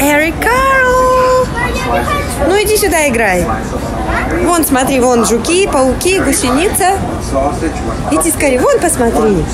Эрик Карл! Ну иди сюда играй. Вон, смотри, вон жуки, пауки, гусеница. Иди скорее, вон посмотри.